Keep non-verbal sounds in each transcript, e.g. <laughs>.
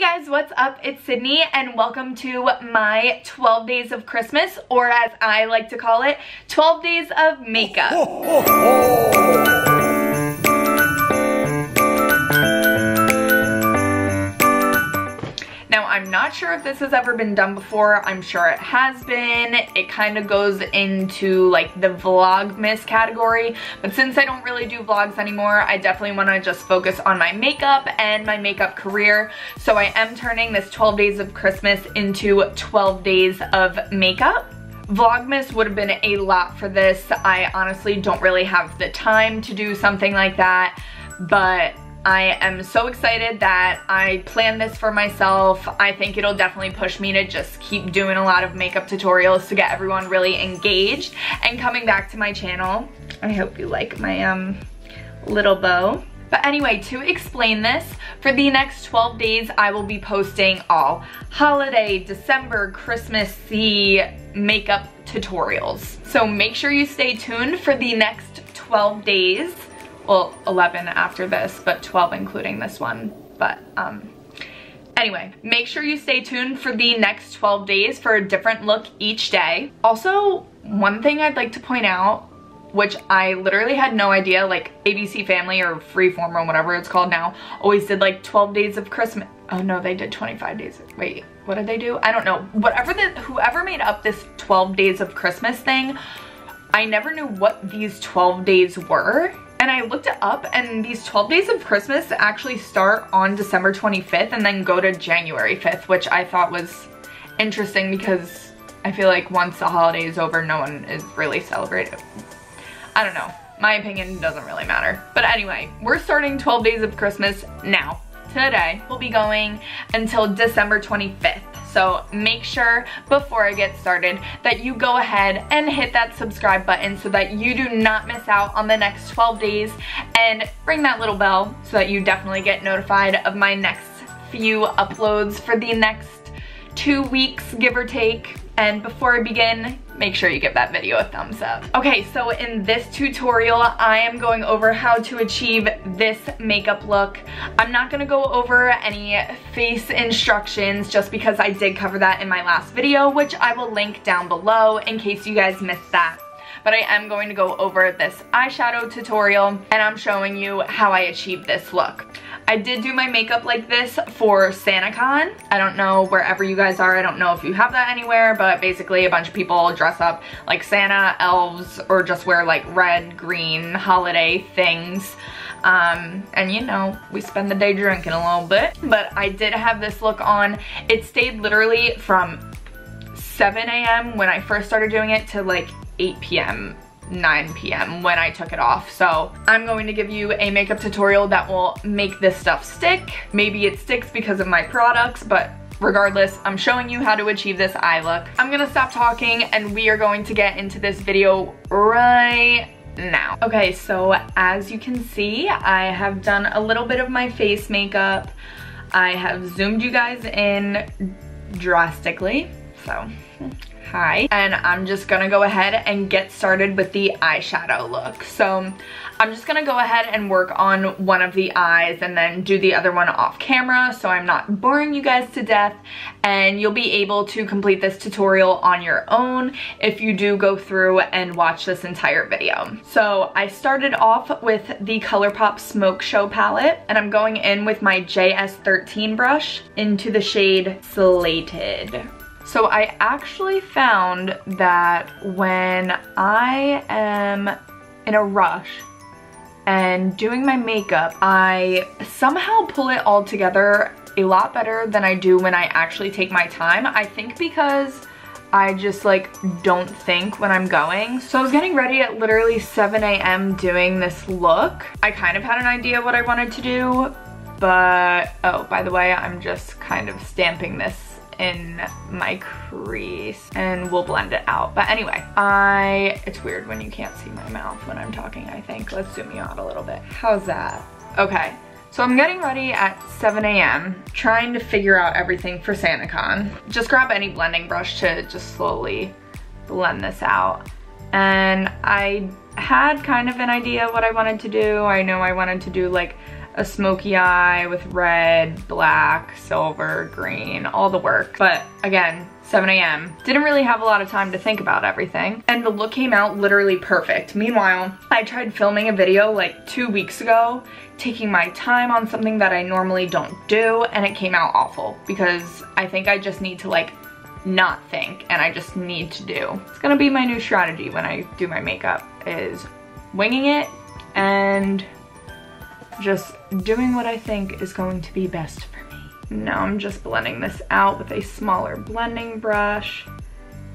guys, what's up? It's Sydney and welcome to my 12 days of Christmas, or as I like to call it, 12 days of makeup. I'm not sure if this has ever been done before. I'm sure it has been. It kind of goes into like the Vlogmas category. But since I don't really do vlogs anymore, I definitely want to just focus on my makeup and my makeup career. So I am turning this 12 days of Christmas into 12 days of makeup. Vlogmas would have been a lot for this. I honestly don't really have the time to do something like that, but I am so excited that I planned this for myself. I think it'll definitely push me to just keep doing a lot of makeup tutorials to get everyone really engaged and coming back to my channel. I hope you like my um little bow. But anyway, to explain this, for the next 12 days, I will be posting all holiday, December, Christmassy makeup tutorials. So make sure you stay tuned for the next 12 days well 11 after this but 12 including this one. But um anyway make sure you stay tuned for the next 12 days for a different look each day. Also one thing I'd like to point out which I literally had no idea like ABC Family or Freeform or whatever it's called now always did like 12 days of Christmas oh no they did 25 days wait what did they do? I don't know. Whatever the whoever made up this 12 days of Christmas thing I never knew what these 12 days were and I looked it up and these 12 days of Christmas actually start on December 25th and then go to January 5th, which I thought was interesting because I feel like once the holiday is over, no one is really celebrating. I don't know. My opinion doesn't really matter. But anyway, we're starting 12 days of Christmas now. Today, we'll be going until December 25th. So make sure before I get started that you go ahead and hit that subscribe button so that you do not miss out on the next 12 days and ring that little bell so that you definitely get notified of my next few uploads for the next two weeks, give or take. And before I begin, make sure you give that video a thumbs up. Okay, so in this tutorial, I am going over how to achieve this makeup look. I'm not gonna go over any face instructions just because I did cover that in my last video, which I will link down below in case you guys missed that but I am going to go over this eyeshadow tutorial and I'm showing you how I achieved this look. I did do my makeup like this for SantaCon. I don't know wherever you guys are. I don't know if you have that anywhere, but basically a bunch of people dress up like Santa, elves, or just wear like red, green, holiday things. Um, and you know, we spend the day drinking a little bit. But I did have this look on. It stayed literally from 7 a.m. when I first started doing it to like 8 p.m. 9 p.m. when I took it off. So I'm going to give you a makeup tutorial that will make this stuff stick. Maybe it sticks because of my products, but regardless, I'm showing you how to achieve this eye look. I'm gonna stop talking and we are going to get into this video right now. Okay, so as you can see, I have done a little bit of my face makeup. I have zoomed you guys in drastically, so Hi. And I'm just gonna go ahead and get started with the eyeshadow look. So I'm just gonna go ahead and work on one of the eyes and then do the other one off camera so I'm not boring you guys to death and you'll be able to complete this tutorial on your own if you do go through and watch this entire video. So I started off with the ColourPop Smoke Show palette and I'm going in with my JS13 brush into the shade Slated. So I actually found that when I am in a rush and doing my makeup, I somehow pull it all together a lot better than I do when I actually take my time. I think because I just like don't think when I'm going. So I was getting ready at literally 7 a.m. doing this look. I kind of had an idea what I wanted to do, but oh, by the way, I'm just kind of stamping this in my crease and we'll blend it out. But anyway, I, it's weird when you can't see my mouth when I'm talking, I think. Let's zoom you out a little bit. How's that? Okay. So I'm getting ready at 7 a.m. trying to figure out everything for SantaCon. Just grab any blending brush to just slowly blend this out. And I had kind of an idea what I wanted to do. I know I wanted to do like a smoky eye with red, black, silver, green, all the work. But again, 7 a.m. Didn't really have a lot of time to think about everything. And the look came out literally perfect. Meanwhile, I tried filming a video like two weeks ago, taking my time on something that I normally don't do, and it came out awful because I think I just need to like not think and I just need to do. It's gonna be my new strategy when I do my makeup is winging it and just doing what I think is going to be best for me. Now I'm just blending this out with a smaller blending brush,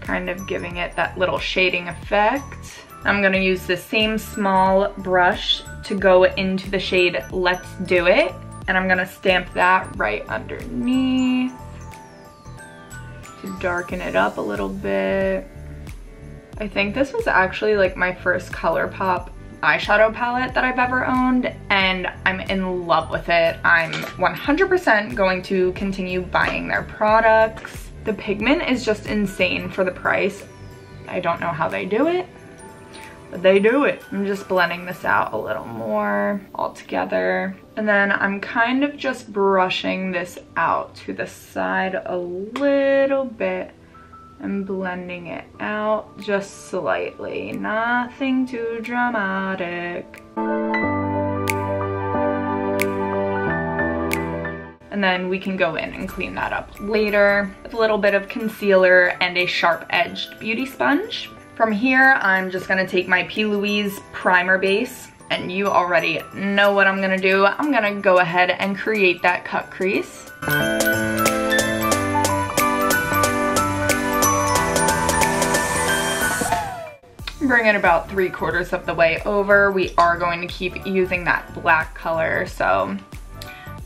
kind of giving it that little shading effect. I'm gonna use the same small brush to go into the shade Let's Do It, and I'm gonna stamp that right underneath to darken it up a little bit. I think this was actually like my first ColourPop eyeshadow palette that I've ever owned and I'm in love with it. I'm 100% going to continue buying their products. The pigment is just insane for the price. I don't know how they do it, but they do it. I'm just blending this out a little more all together. And then I'm kind of just brushing this out to the side a little bit and blending it out just slightly. Nothing too dramatic. And then we can go in and clean that up later with a little bit of concealer and a sharp edged beauty sponge. From here, I'm just gonna take my P. Louise primer base and you already know what I'm gonna do. I'm gonna go ahead and create that cut crease. Bring it about three quarters of the way over. We are going to keep using that black color, so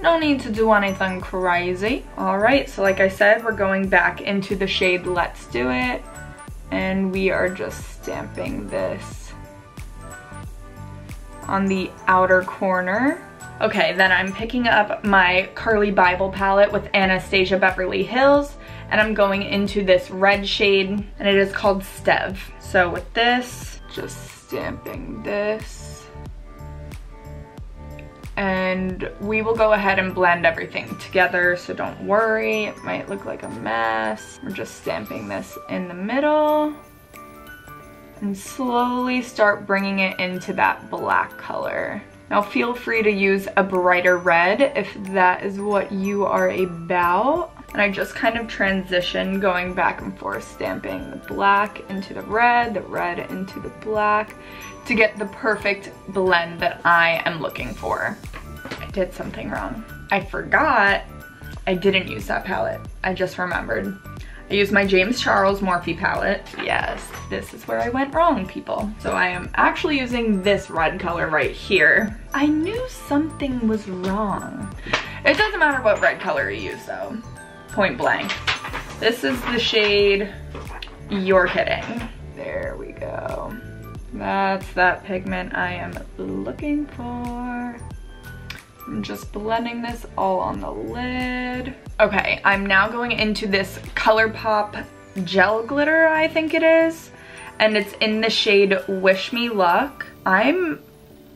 no need to do anything crazy. All right, so like I said, we're going back into the shade Let's Do It, and we are just stamping this on the outer corner. Okay, then I'm picking up my Carli Bybel palette with Anastasia Beverly Hills, and I'm going into this red shade and it is called Stev. So with this, just stamping this. And we will go ahead and blend everything together, so don't worry, it might look like a mess. We're just stamping this in the middle and slowly start bringing it into that black color. Now feel free to use a brighter red if that is what you are about. And I just kind of transition going back and forth, stamping the black into the red, the red into the black to get the perfect blend that I am looking for. I did something wrong. I forgot I didn't use that palette. I just remembered. I used my James Charles Morphe palette. Yes, this is where I went wrong, people. So I am actually using this red color right here. I knew something was wrong. It doesn't matter what red color you use though point blank. This is the shade You're Kidding. There we go. That's that pigment I am looking for. I'm just blending this all on the lid. Okay, I'm now going into this ColourPop gel glitter, I think it is. And it's in the shade Wish Me Luck. I'm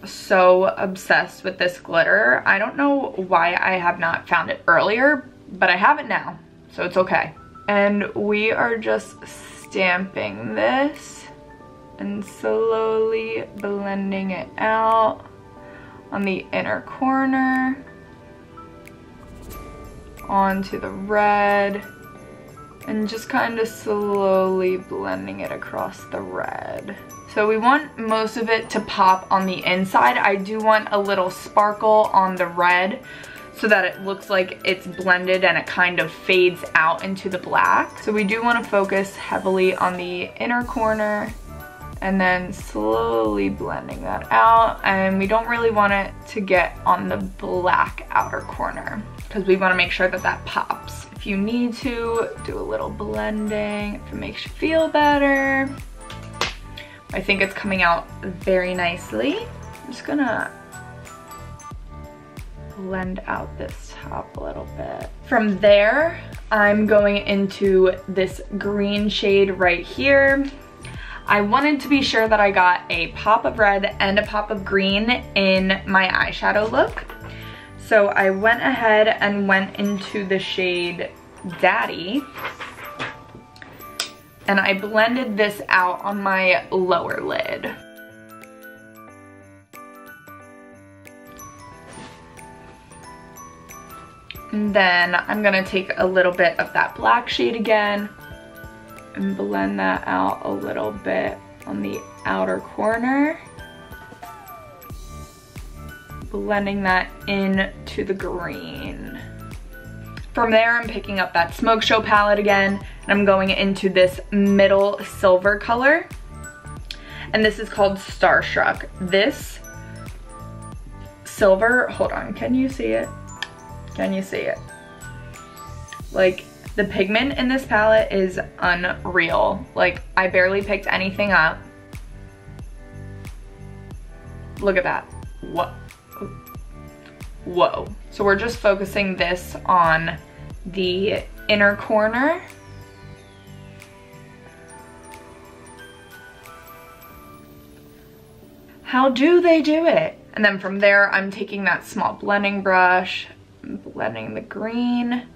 so obsessed with this glitter. I don't know why I have not found it earlier, but I have it now, so it's okay. And we are just stamping this and slowly blending it out on the inner corner onto the red and just kind of slowly blending it across the red. So we want most of it to pop on the inside. I do want a little sparkle on the red so that it looks like it's blended and it kind of fades out into the black. So we do want to focus heavily on the inner corner and then slowly blending that out. And we don't really want it to get on the black outer corner because we want to make sure that that pops. If you need to, do a little blending if it makes you feel better. I think it's coming out very nicely. I'm just gonna blend out this top a little bit. From there, I'm going into this green shade right here. I wanted to be sure that I got a pop of red and a pop of green in my eyeshadow look. So I went ahead and went into the shade Daddy. And I blended this out on my lower lid. And then I'm gonna take a little bit of that black shade again and blend that out a little bit on the outer corner. Blending that into the green. From there, I'm picking up that Smoke Show palette again, and I'm going into this middle silver color. And this is called Starstruck. This silver, hold on, can you see it? Can you see it? Like, the pigment in this palette is unreal. Like, I barely picked anything up. Look at that. What? Whoa. So we're just focusing this on the inner corner. How do they do it? And then from there, I'm taking that small blending brush blending the green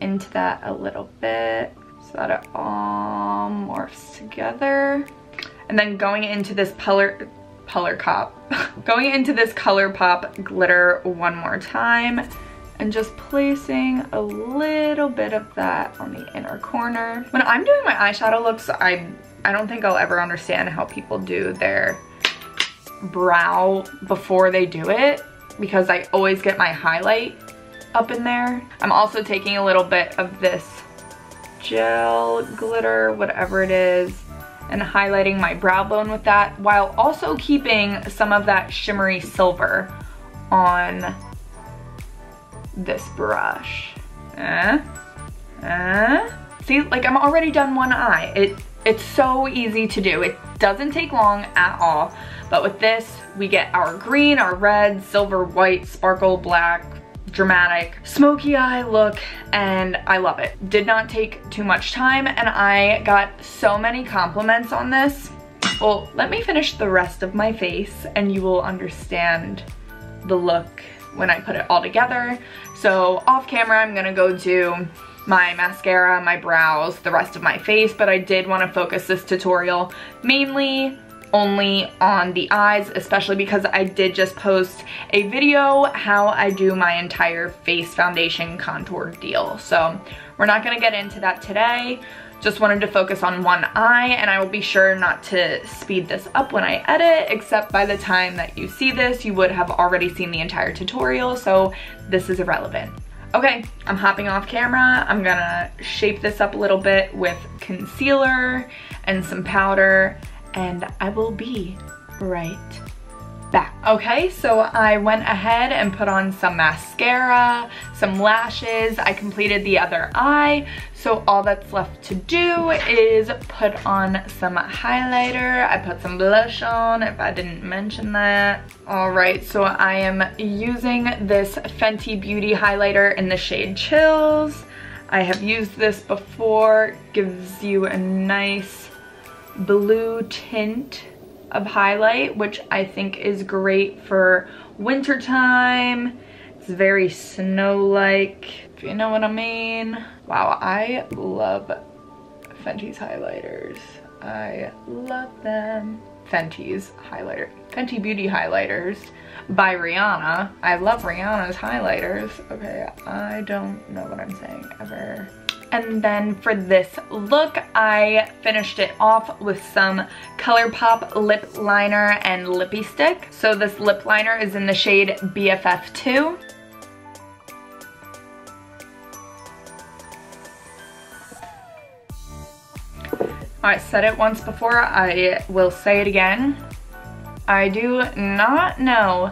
into that a little bit so that it all morphs together. And then going into this color, color cop, <laughs> going into this ColourPop glitter one more time and just placing a little bit of that on the inner corner. When I'm doing my eyeshadow looks, I, I don't think I'll ever understand how people do their brow before they do it because I always get my highlight up in there. I'm also taking a little bit of this gel glitter, whatever it is, and highlighting my brow bone with that while also keeping some of that shimmery silver on this brush. Eh? Eh? See, like I'm already done one eye. It It's so easy to do. It doesn't take long at all. But with this, we get our green, our red, silver, white, sparkle, black, dramatic, smoky eye look, and I love it. Did not take too much time, and I got so many compliments on this. Well, let me finish the rest of my face, and you will understand the look when I put it all together. So off camera, I'm gonna go do my mascara, my brows, the rest of my face, but I did wanna focus this tutorial mainly only on the eyes, especially because I did just post a video how I do my entire face foundation contour deal. So we're not gonna get into that today. Just wanted to focus on one eye and I will be sure not to speed this up when I edit, except by the time that you see this, you would have already seen the entire tutorial, so this is irrelevant. Okay, I'm hopping off camera. I'm gonna shape this up a little bit with concealer and some powder and I will be right back. Okay, so I went ahead and put on some mascara, some lashes. I completed the other eye. So all that's left to do is put on some highlighter. I put some blush on if I didn't mention that. All right, so I am using this Fenty Beauty highlighter in the shade Chills. I have used this before, gives you a nice blue tint of highlight, which I think is great for wintertime. It's very snow-like, if you know what I mean. Wow, I love Fenty's highlighters. I love them. Fenty's highlighter, Fenty Beauty highlighters by Rihanna. I love Rihanna's highlighters. Okay, I don't know what I'm saying ever. And then for this look, I finished it off with some ColourPop lip liner and lippy stick. So this lip liner is in the shade BFF2. I said it once before, I will say it again. I do not know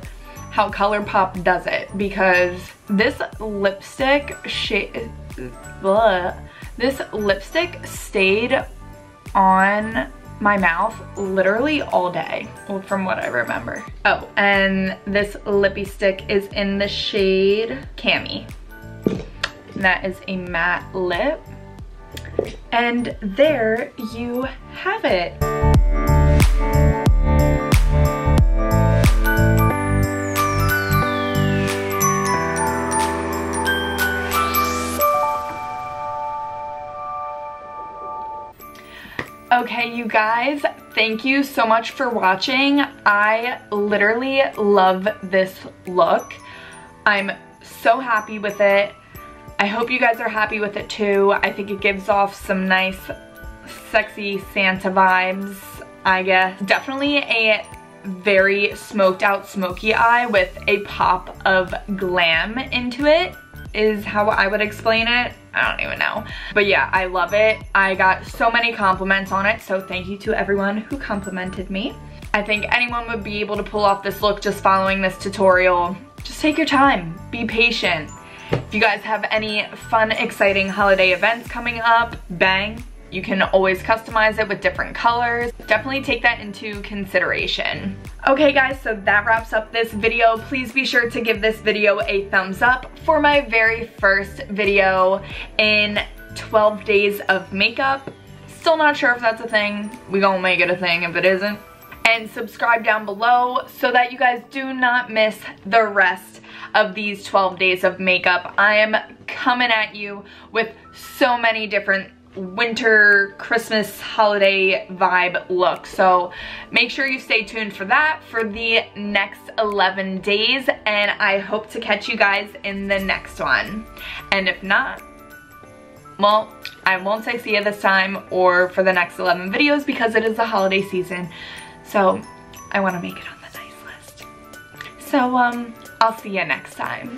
how ColourPop does it because this lipstick shade but this lipstick stayed on my mouth literally all day from what I remember. Oh, and this lippy stick is in the shade Cami. that is a matte lip. And there you have it. Okay, you guys, thank you so much for watching. I literally love this look. I'm so happy with it. I hope you guys are happy with it too. I think it gives off some nice, sexy Santa vibes, I guess. Definitely a very smoked out smoky eye with a pop of glam into it is how I would explain it. I don't even know. But yeah, I love it. I got so many compliments on it, so thank you to everyone who complimented me. I think anyone would be able to pull off this look just following this tutorial. Just take your time, be patient. If you guys have any fun, exciting holiday events coming up, bang, you can always customize it with different colors. Definitely take that into consideration. Okay guys, so that wraps up this video. Please be sure to give this video a thumbs up for my very first video in 12 days of makeup. Still not sure if that's a thing. We gonna make it a thing if it isn't. And subscribe down below so that you guys do not miss the rest of these 12 days of makeup. I am coming at you with so many different winter Christmas holiday vibe look. So make sure you stay tuned for that for the next 11 days and I hope to catch you guys in the next one. And if not, well, I won't say see you this time or for the next 11 videos because it is the holiday season. So I want to make it on the nice list. So um, I'll see you next time.